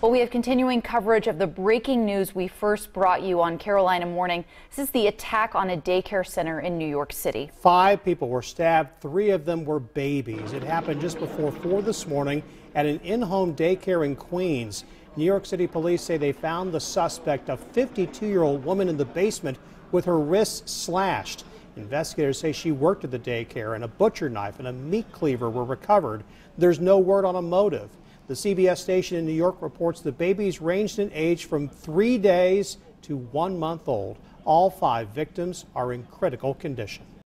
Well, we have continuing coverage of the breaking news we first brought you on Carolina Morning. This is the attack on a daycare center in New York City. Five people were stabbed. Three of them were babies. It happened just before 4 this morning at an in-home daycare in Queens. New York City police say they found the suspect, a 52-year-old woman in the basement with her wrists slashed. Investigators say she worked at the daycare and a butcher knife and a meat cleaver were recovered. There's no word on a motive. The CBS station in New York reports the babies ranged in age from three days to one month old. All five victims are in critical condition.